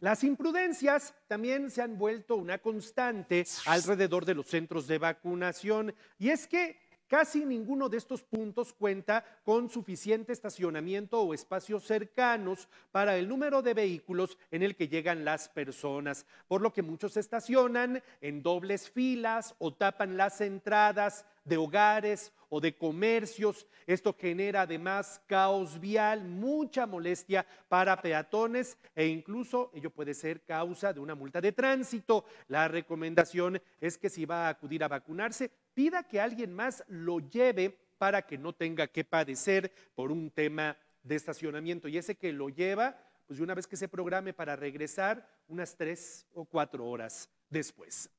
Las imprudencias también se han vuelto una constante alrededor de los centros de vacunación. Y es que Casi ninguno de estos puntos cuenta con suficiente estacionamiento o espacios cercanos para el número de vehículos en el que llegan las personas, por lo que muchos estacionan en dobles filas o tapan las entradas de hogares o de comercios. Esto genera además caos vial, mucha molestia para peatones e incluso ello puede ser causa de una multa de tránsito. La recomendación es que si va a acudir a vacunarse, pida que alguien más lo lleve para que no tenga que padecer por un tema de estacionamiento. Y ese que lo lleva, pues de una vez que se programe para regresar, unas tres o cuatro horas después.